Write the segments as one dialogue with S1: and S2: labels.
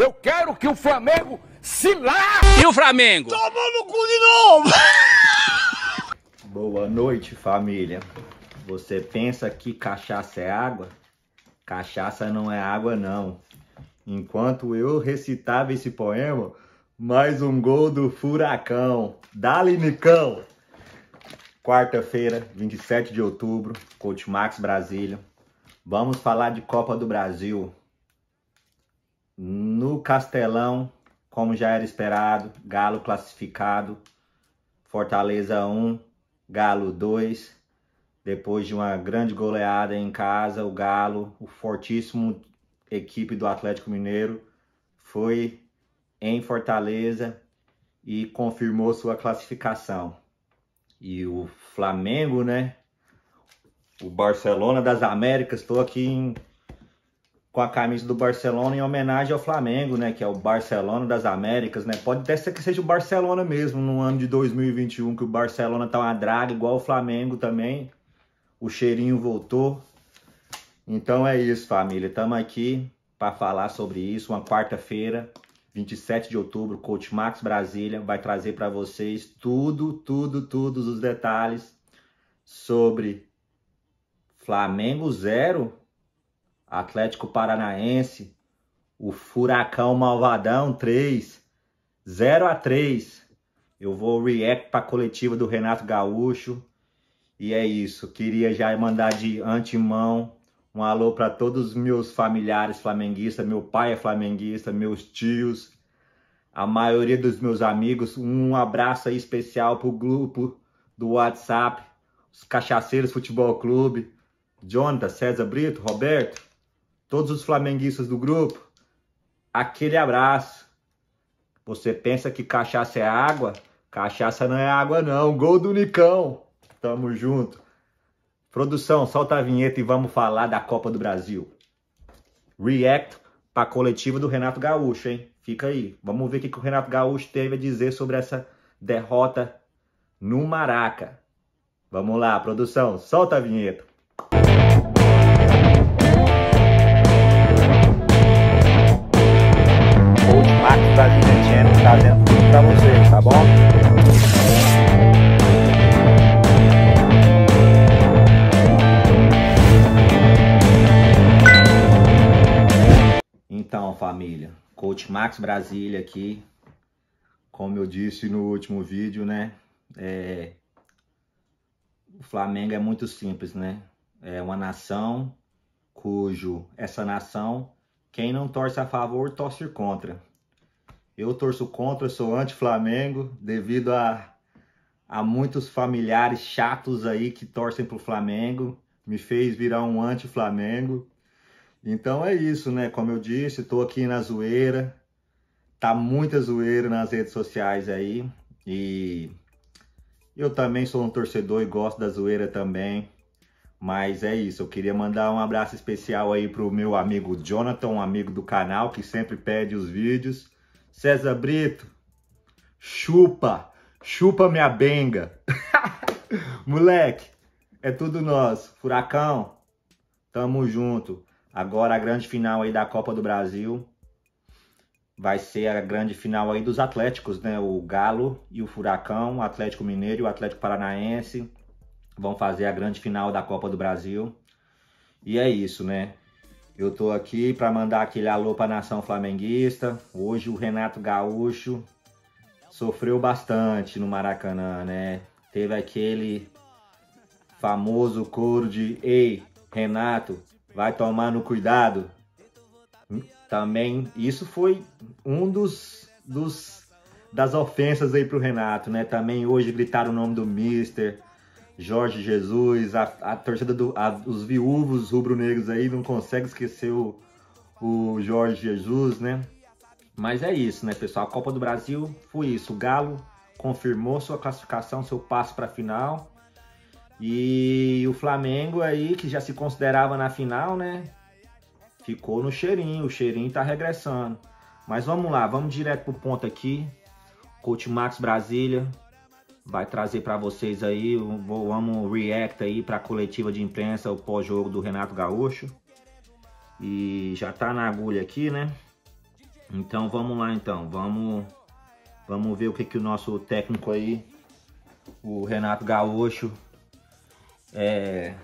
S1: Eu quero que o Flamengo se lá.
S2: E o Flamengo?
S1: Toma no cu de novo!
S3: Boa noite, família. Você pensa que cachaça é água? Cachaça não é água, não. Enquanto eu recitava esse poema, mais um gol do Furacão. Dali, Nicão! Quarta-feira, 27 de outubro, Coach Max Brasília. Vamos falar de Copa do Brasil. No Castelão, como já era esperado, Galo classificado. Fortaleza 1, Galo 2. Depois de uma grande goleada em casa, o Galo, o fortíssimo equipe do Atlético Mineiro, foi em Fortaleza e confirmou sua classificação. E o Flamengo, né? O Barcelona das Américas, estou aqui em, com a camisa do Barcelona em homenagem ao Flamengo, né? Que é o Barcelona das Américas, né? Pode até ser que seja o Barcelona mesmo no ano de 2021, que o Barcelona tá uma draga igual o Flamengo também. O cheirinho voltou. Então é isso, família. Estamos aqui para falar sobre isso. Uma quarta-feira, 27 de outubro, Coach Max Brasília vai trazer para vocês tudo, tudo, todos os detalhes sobre Flamengo 0, Atlético Paranaense, o Furacão Malvadão 3, 0 a 3. Eu vou react para a coletiva do Renato Gaúcho. E é isso. Queria já mandar de antemão um alô para todos os meus familiares flamenguistas. Meu pai é flamenguista, meus tios, a maioria dos meus amigos. Um abraço aí especial pro grupo do WhatsApp, os Cachaceiros Futebol Clube, Jonathan, César Brito, Roberto, todos os flamenguistas do grupo. Aquele abraço. Você pensa que cachaça é água? Cachaça não é água não. Gol do Nicão. Tamo junto. Produção, solta a vinheta e vamos falar da Copa do Brasil. React para a coletiva do Renato Gaúcho, hein? Fica aí. Vamos ver o que, que o Renato Gaúcho teve a dizer sobre essa derrota no Maraca. Vamos lá, produção, solta a vinheta. Max Brasília Channel trazendo tudo para tá bom? Então, família, Coach Max Brasília aqui. Como eu disse no último vídeo, né? É... O Flamengo é muito simples, né? É uma nação cujo essa nação, quem não torce a favor, torce contra. Eu torço contra, sou anti-Flamengo, devido a, a muitos familiares chatos aí que torcem pro Flamengo. Me fez virar um anti-Flamengo. Então é isso, né? Como eu disse, tô aqui na zoeira. Tá muita zoeira nas redes sociais aí. E eu também sou um torcedor e gosto da zoeira também. Mas é isso, eu queria mandar um abraço especial aí pro meu amigo Jonathan, um amigo do canal que sempre pede os vídeos. César Brito, chupa, chupa minha benga. Moleque, é tudo nosso. Furacão, tamo junto. Agora a grande final aí da Copa do Brasil vai ser a grande final aí dos Atléticos, né? O Galo e o Furacão, o Atlético Mineiro e o Atlético Paranaense vão fazer a grande final da Copa do Brasil. E é isso, né? Eu tô aqui para mandar aquele alô para nação flamenguista. Hoje o Renato Gaúcho sofreu bastante no Maracanã, né? Teve aquele famoso coro de Ei, Renato, vai tomar no cuidado. Também, isso foi um dos, dos das ofensas aí pro Renato, né? Também hoje gritaram o nome do Mister, Jorge Jesus, a, a torcida do, a, os viúvos rubro-negros aí não consegue esquecer o, o Jorge Jesus, né? Mas é isso, né, pessoal? A Copa do Brasil foi isso. O Galo confirmou sua classificação, seu passo para a final. E o Flamengo aí, que já se considerava na final, né? Ficou no cheirinho, o cheirinho tá regressando. Mas vamos lá, vamos direto pro ponto aqui. Coach Max Brasília vai trazer para vocês aí, vamos react aí para a coletiva de imprensa, o pós-jogo do Renato Gaúcho. E já tá na agulha aqui, né? Então vamos lá então, vamos, vamos ver o que, que o nosso técnico aí, o Renato Gaúcho, é,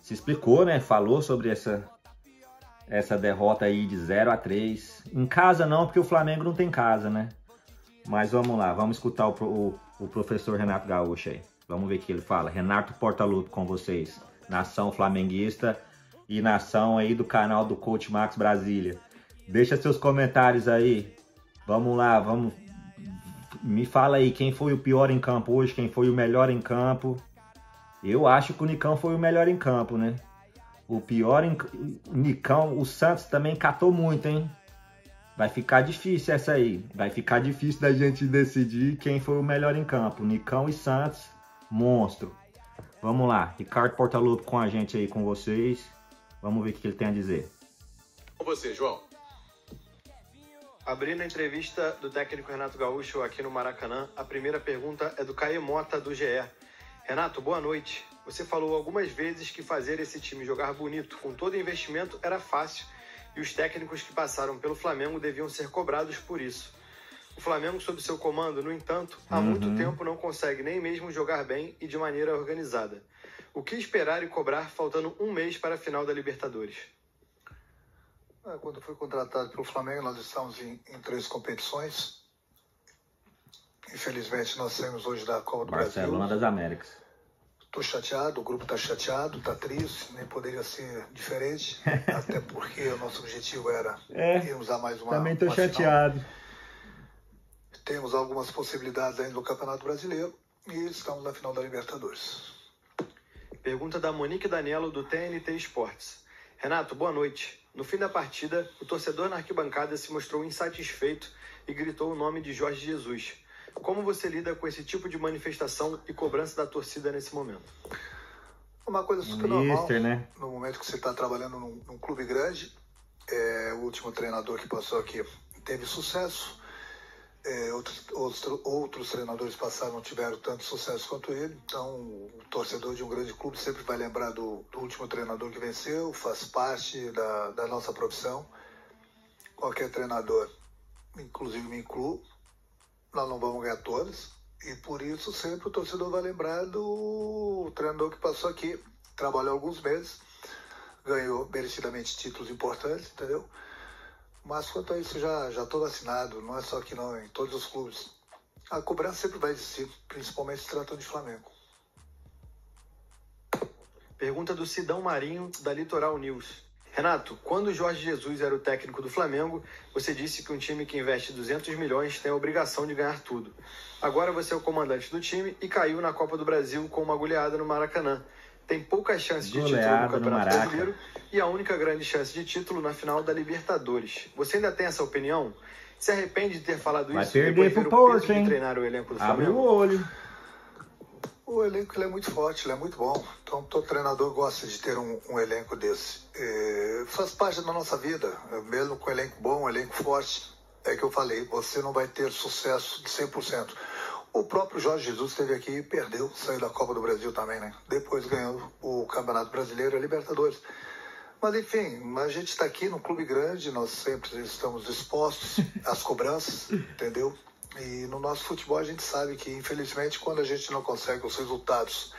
S3: se explicou, né? Falou sobre essa, essa derrota aí de 0 a 3 Em casa não, porque o Flamengo não tem casa, né? Mas vamos lá, vamos escutar o, o, o professor Renato Gaúcho aí. Vamos ver o que ele fala. Renato Portaluppi com vocês. Nação Flamenguista e nação aí do canal do Coach Max Brasília. Deixa seus comentários aí. Vamos lá, vamos. Me fala aí quem foi o pior em campo hoje, quem foi o melhor em campo. Eu acho que o Nicão foi o melhor em campo, né? O pior em... Nicão, o Santos também catou muito, hein? Vai ficar difícil essa aí. Vai ficar difícil da gente decidir quem foi o melhor em campo. Nicão e Santos, monstro. Vamos lá, Ricardo Portaluppi com a gente aí, com vocês. Vamos ver o que ele tem a dizer.
S2: Com você, João.
S4: Abrindo a entrevista do técnico Renato Gaúcho aqui no Maracanã, a primeira pergunta é do Caê Mota, do GE. Renato, boa noite. Você falou algumas vezes que fazer esse time jogar bonito com todo investimento era fácil e os técnicos que passaram pelo Flamengo deviam ser cobrados por isso. O Flamengo, sob seu comando, no entanto, há uhum. muito tempo não consegue nem mesmo jogar bem e de maneira organizada. O que esperar e cobrar faltando um mês para a final da Libertadores?
S5: É, quando fui contratado pelo Flamengo, nós estamos em, em três competições. Infelizmente, nós saímos hoje da Copa do
S3: Barcelona
S5: Brasil.
S3: das Américas.
S5: Estou chateado, o grupo está chateado, está triste, nem poderia ser diferente, até porque o nosso objetivo era
S3: é,
S5: irmos a mais uma.
S3: Também estou
S5: chateado. Final. Temos algumas possibilidades ainda no Campeonato Brasileiro e estamos na final da Libertadores.
S4: Pergunta da Monique Danilo do TNT Esportes. Renato, boa noite. No fim da partida, o torcedor na arquibancada se mostrou insatisfeito e gritou o nome de Jorge Jesus. Como você lida com esse tipo de manifestação e cobrança da torcida nesse momento?
S5: Uma coisa super normal. Né? No momento que você está trabalhando num, num, clube grande, é, o último treinador que passou aqui teve sucesso. É, outros, outros, outros treinadores passaram não tiveram tanto sucesso quanto ele. Então, o torcedor de um grande clube sempre vai lembrar do, do último treinador que venceu, faz parte da, da nossa profissão. Qualquer treinador, inclusive me incluo, nós não vamos ganhar todas. E por isso sempre o torcedor vai lembrar do treinador que passou aqui, trabalhou alguns meses, ganhou merecidamente títulos importantes, entendeu? Mas quanto a isso já estou vacinado, não é só aqui não, em todos os clubes. A cobrança sempre vai existir, principalmente se tratando de Flamengo.
S4: Pergunta do Sidão Marinho, da Litoral News. Renato, quando o Jorge Jesus era o técnico do Flamengo, você disse que um time que investe 200 milhões tem a obrigação de ganhar tudo. Agora você é o comandante do time e caiu na Copa do Brasil com uma goleada no Maracanã. Tem poucas chances de título no Campeonato no Brasileiro e a única grande chance de título na final da Libertadores. Você ainda tem essa opinião? Se arrepende de ter falado
S3: Vai
S4: isso
S3: perder depois pro Porto, hein?
S4: De treinar o elenco do
S3: Abre
S4: Flamengo?
S3: o olho.
S5: O elenco ele é muito forte, ele é muito bom. Então todo treinador gosta de ter um, um elenco desse. É, faz parte da nossa vida, mesmo com elenco bom, um elenco forte. É que eu falei, você não vai ter sucesso de 100%. O próprio Jorge Jesus esteve aqui e perdeu, saiu da Copa do Brasil também, né? Depois ganhou o Campeonato Brasileiro e a Libertadores. Mas enfim, a gente está aqui num clube grande, nós sempre estamos dispostos às cobranças, entendeu? E no nosso futebol a gente sabe que, infelizmente, quando a gente não consegue os resultados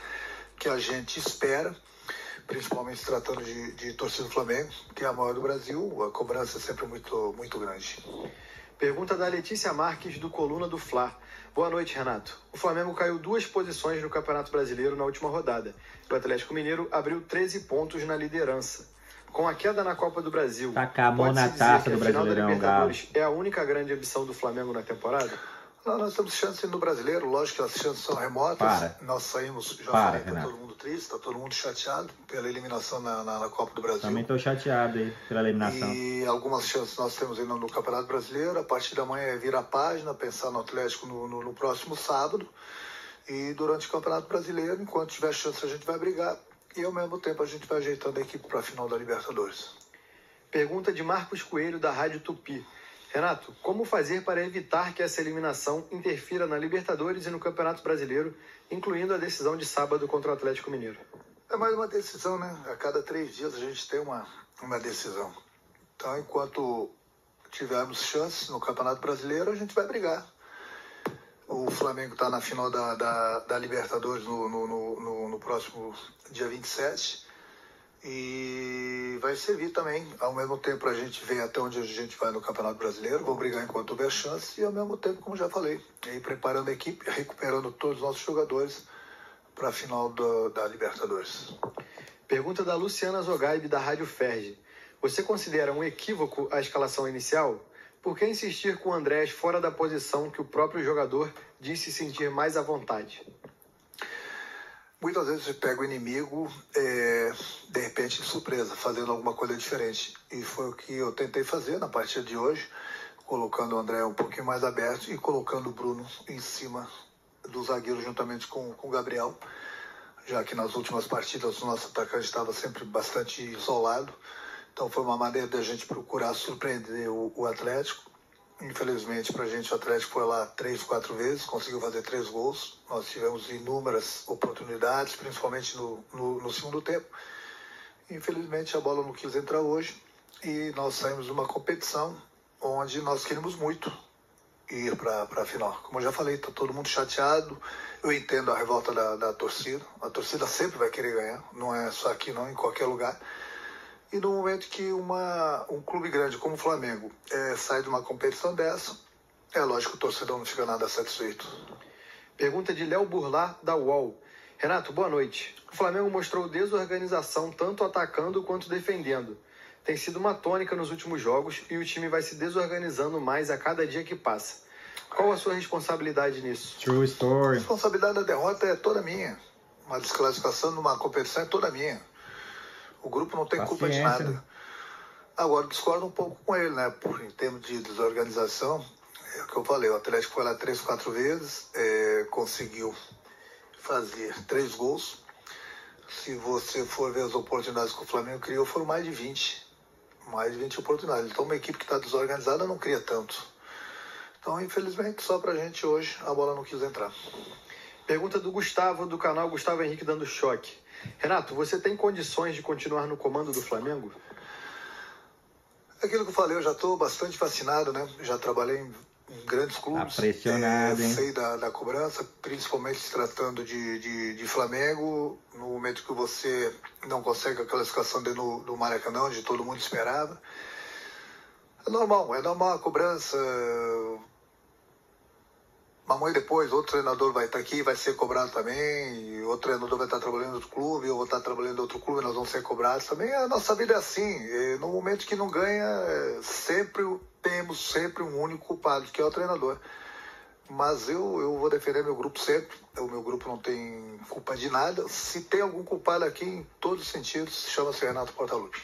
S5: que a gente espera, principalmente tratando de, de torcida do Flamengo, que é a maior do Brasil, a cobrança é sempre muito, muito grande.
S4: Pergunta da Letícia Marques, do Coluna do Fla. Boa noite, Renato. O Flamengo caiu duas posições no Campeonato Brasileiro na última rodada. O Atlético Mineiro abriu 13 pontos na liderança. Com a queda na Copa do Brasil,
S3: tá a mão na taça do
S4: Brasileirão,
S3: Galo.
S4: É a única grande ambição do Flamengo na temporada?
S5: Não, nós temos chance no brasileiro, lógico que as chances são remotas.
S3: Para.
S5: Nós saímos, já
S3: Para,
S5: falei, tá todo mundo triste, está todo mundo chateado pela eliminação na, na, na Copa do Brasil.
S3: Também estou chateado aí pela eliminação.
S5: E algumas chances nós temos ainda no Campeonato Brasileiro. A partir da manhã é virar a página, pensar no Atlético no, no, no próximo sábado. E durante o Campeonato Brasileiro, enquanto tiver chance, a gente vai brigar. E ao mesmo tempo a gente vai ajeitando a equipe para a final da Libertadores.
S4: Pergunta de Marcos Coelho, da Rádio Tupi. Renato, como fazer para evitar que essa eliminação interfira na Libertadores e no Campeonato Brasileiro, incluindo a decisão de sábado contra o Atlético Mineiro?
S5: É mais uma decisão, né? A cada três dias a gente tem uma, uma decisão. Então, enquanto tivermos chances no Campeonato Brasileiro, a gente vai brigar. O Flamengo está na final da, da, da Libertadores no, no, no, no, próximo dia 27 e vai servir também, ao mesmo tempo, a gente ver até onde a gente vai no Campeonato Brasileiro, vou brigar enquanto houver chance e, ao mesmo tempo, como já falei, aí preparando a equipe, recuperando todos os nossos jogadores para a final do, da Libertadores.
S4: Pergunta da Luciana Zogaib, da Rádio Ferge. Você considera um equívoco a escalação inicial? Por que insistir com o Andrés fora da posição que o próprio jogador disse sentir mais à vontade?
S5: Muitas vezes você pega o inimigo, é, de repente, de surpresa, fazendo alguma coisa diferente. E foi o que eu tentei fazer na partida de hoje, colocando o André um pouquinho mais aberto e colocando o Bruno em cima do zagueiro juntamente com, com o Gabriel, já que nas últimas partidas o nosso atacante estava sempre bastante isolado. Então foi uma maneira da gente procurar surpreender o, o Atlético. Infelizmente para a gente o Atlético foi lá três, quatro vezes, conseguiu fazer três gols. Nós tivemos inúmeras oportunidades, principalmente no, no, no segundo tempo. Infelizmente a bola não quis entrar hoje e nós saímos de uma competição onde nós queríamos muito ir para a final. Como eu já falei, está todo mundo chateado. Eu entendo a revolta da, da torcida. A torcida sempre vai querer ganhar, não é só aqui, não, em qualquer lugar. E no momento que uma, um clube grande como o Flamengo é, sai de uma competição dessa, é lógico que o torcedor não fica nada satisfeito.
S4: Pergunta de Léo Burlar, da UOL. Renato, boa noite. O Flamengo mostrou desorganização tanto atacando quanto defendendo. Tem sido uma tônica nos últimos jogos e o time vai se desorganizando mais a cada dia que passa. Qual a sua responsabilidade nisso?
S3: True story.
S5: A responsabilidade da derrota é toda minha. Uma desclassificação numa competição é toda minha. O grupo não tem Paciência. culpa de nada. Agora, discordo um pouco com ele, né? Por, em termos de desorganização, é o que eu falei, o Atlético foi lá três, quatro vezes, é, conseguiu fazer três gols. Se você for ver as oportunidades que o Flamengo criou, foram mais de 20. Mais de 20 oportunidades. Então, uma equipe que está desorganizada não cria tanto. Então, infelizmente, só pra gente hoje, a bola não quis entrar.
S4: Pergunta do Gustavo, do canal Gustavo Henrique Dando Choque. Renato, você tem condições de continuar no comando do Flamengo?
S5: Aquilo que eu falei, eu já estou bastante vacinado, né? Já trabalhei em, em grandes clubes.
S3: Tá pressionado, é, hein?
S5: Sei da, da cobrança, principalmente se tratando de, de, de, Flamengo. No momento que você não consegue a classificação dentro do, do Maracanã, onde todo mundo esperava. É normal, é normal a cobrança Amanhã depois, outro treinador vai estar aqui, vai ser cobrado também, outro treinador vai estar trabalhando em outro clube, eu vou estar trabalhando em outro clube, nós vamos ser cobrados também. A nossa vida é assim, no momento que não ganha, é, sempre temos sempre um único culpado, que é o treinador. Mas eu, eu vou defender meu grupo sempre, o meu grupo não tem culpa de nada. Se tem algum culpado aqui, em todos os sentidos, chama-se Renato Portaluppi.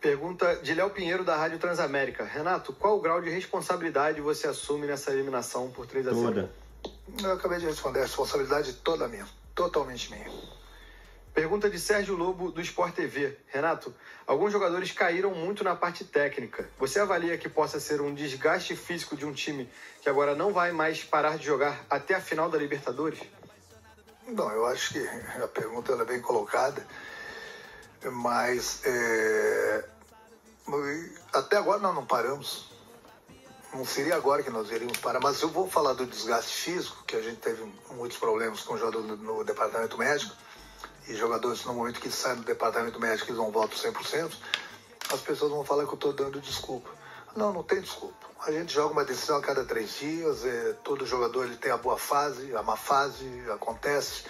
S4: Pergunta de Léo Pinheiro, da Rádio Transamérica. Renato, qual o grau de responsabilidade você assume nessa eliminação por 3 a 0
S3: Toda.
S5: Eu acabei de responder. A responsabilidade toda minha. Totalmente minha.
S4: Pergunta de Sérgio Lobo, do Sport TV. Renato, alguns jogadores caíram muito na parte técnica. Você avalia que possa ser um desgaste físico de um time que agora não vai mais parar de jogar até a final da Libertadores?
S5: Não, eu acho que a pergunta é bem colocada mas é, até agora nós não paramos. Não seria agora que nós iríamos parar, mas eu vou falar do desgaste físico, que a gente teve muitos problemas com o jogador no departamento médico, e jogadores no momento que saem do departamento médico eles não voltam 100%, as pessoas vão falar que eu estou dando desculpa. Não, não tem desculpa. A gente joga uma decisão a cada três dias, é, todo jogador ele tem a boa fase, a má fase, acontece.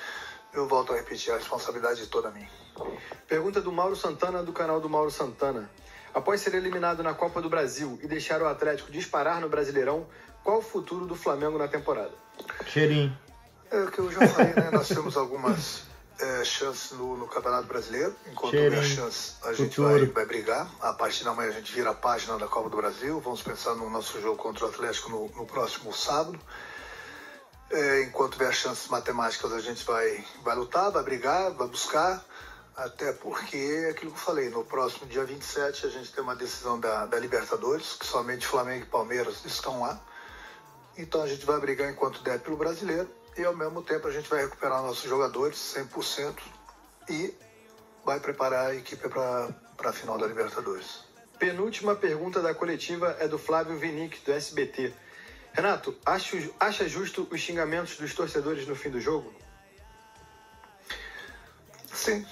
S5: Eu volto a repetir, a responsabilidade é toda minha.
S4: Pergunta do Mauro Santana, do canal do Mauro Santana. Após ser eliminado na Copa do Brasil e deixar o Atlético disparar no Brasileirão, qual o futuro do Flamengo na temporada?
S3: Cheirinho.
S5: É o que eu já falei, né? Nós temos algumas é, chances no, no, Campeonato Brasileiro. Enquanto houver chance, a gente vai, vai, brigar. A partir da manhã a gente vira a página da Copa do Brasil. Vamos pensar no nosso jogo contra o Atlético no, no próximo sábado. É, enquanto houver chances matemáticas, a gente vai, vai lutar, vai brigar, vai buscar. Até porque, é aquilo que eu falei, no próximo dia 27 a gente tem uma decisão da, da Libertadores, que somente Flamengo e Palmeiras estão lá. Então a gente vai brigar enquanto der pelo brasileiro e ao mesmo tempo a gente vai recuperar nossos jogadores 100% e vai preparar a equipe para a final da Libertadores.
S4: Penúltima pergunta da coletiva é do Flávio Vinick, do SBT. Renato, acha, justo os xingamentos dos torcedores no fim do jogo?
S5: Sim,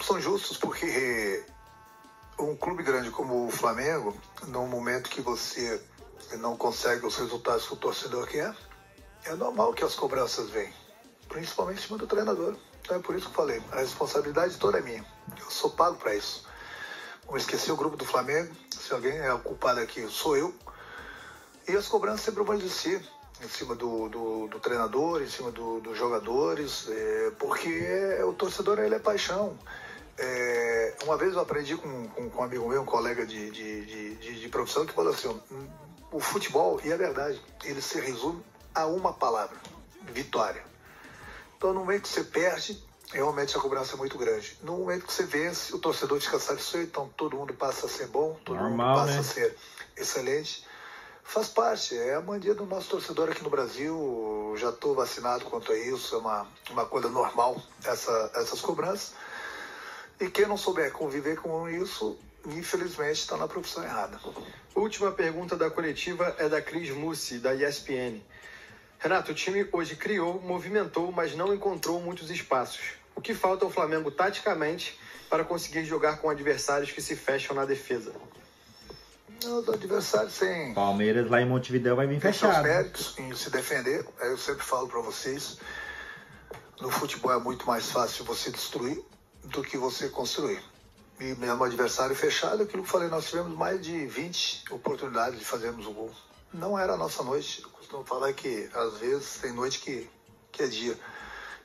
S5: são justos porque um clube grande como o Flamengo, no momento que você não consegue os resultados que o torcedor quer, é normal que as cobranças venham, principalmente em cima do treinador. Então é por isso que eu falei, a responsabilidade toda é minha. Eu sou pago para isso. Vamos esquecer o grupo do Flamengo, se alguém é o culpado aqui, sou eu. E as cobranças sempre vão existir em cima do, do, do treinador, em cima do, dos jogadores, é, porque o torcedor ele é paixão. É, uma vez eu aprendi com, com, com, um amigo meu, um colega de, de, de, de profissão, que falou assim: o futebol, e é verdade, ele se resume a uma palavra: vitória. Então, no momento que você perde, realmente a cobrança é muito grande. No momento que você vence, o torcedor fica satisfeito, então todo mundo passa a ser bom, todo Normal, mundo passa né? a ser excelente. Faz parte, é a mania do nosso torcedor aqui no Brasil. Já estou vacinado quanto a isso, é uma, uma coisa normal essa, essas cobranças. E quem não souber conviver com isso, infelizmente está na profissão errada.
S4: Última pergunta da coletiva é da Cris Mussi, da ESPN. Renato, o time hoje criou, movimentou, mas não encontrou muitos espaços. O que falta ao Flamengo taticamente para conseguir jogar com adversários que se fecham na defesa?
S5: Os adversários sem.
S3: Palmeiras lá em Montevideo vai vir fechado. Seus
S5: méritos em se defender. Eu sempre falo para vocês: no futebol é muito mais fácil você destruir do que você construir. E mesmo adversário fechado, aquilo que eu falei, nós tivemos mais de 20 oportunidades de fazermos o gol. Não era a nossa noite. Eu costumo falar que às vezes tem noite que, que é dia.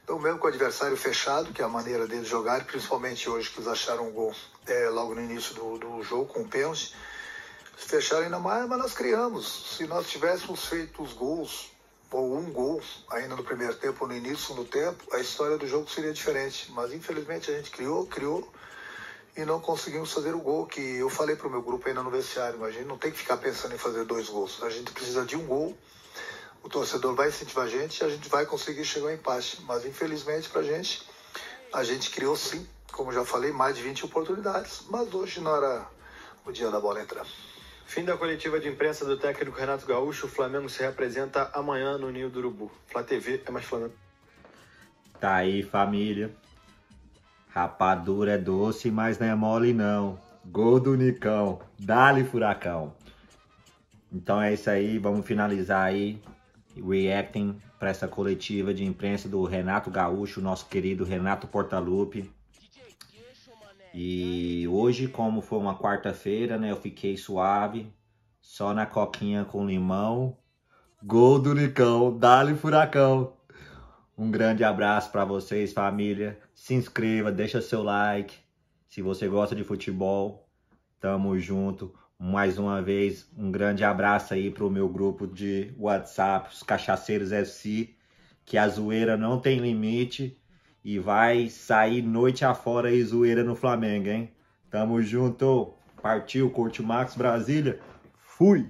S5: Então, mesmo com o adversário fechado, que é a maneira deles jogar, principalmente hoje que eles acharam um gol é, logo no início do, do jogo com o pênalti, fecharam ainda mais, mas nós criamos. Se nós tivéssemos feito os gols ou um gol ainda no primeiro tempo ou no início do tempo, a história do jogo seria diferente. Mas infelizmente a gente criou, criou e não conseguimos fazer o gol que eu falei para o meu grupo ainda no vestiário. A gente não tem que ficar pensando em fazer dois gols. A gente precisa de um gol. O torcedor vai incentivar a gente e a gente vai conseguir chegar ao empate. Mas infelizmente para a gente, a gente criou sim, como já falei, mais de 20 oportunidades. Mas hoje não era o dia da bola entrar.
S4: Fim da coletiva de imprensa do técnico Renato Gaúcho, o Flamengo se representa amanhã no Ninho do Urubu. Flá TV é mais Flamengo.
S3: Tá aí, família. Rapadura é doce, mas não é mole não. Gol do Nicão. Dali furacão. Então é isso aí, vamos finalizar aí reacting para essa coletiva de imprensa do Renato Gaúcho, nosso querido Renato Portaluppi. E hoje, como foi uma quarta-feira, né, eu fiquei suave, só na coquinha com limão. Gol do Nicão, dale furacão. Um grande abraço para vocês, família. Se inscreva, deixa seu like. Se você gosta de futebol, tamo junto. Mais uma vez, um grande abraço aí pro meu grupo de WhatsApp, os Cachaceiros FC, que a zoeira não tem limite e vai sair noite afora e zoeira no Flamengo, hein? Tamo junto. Partiu, Corte Max Brasília. Fui!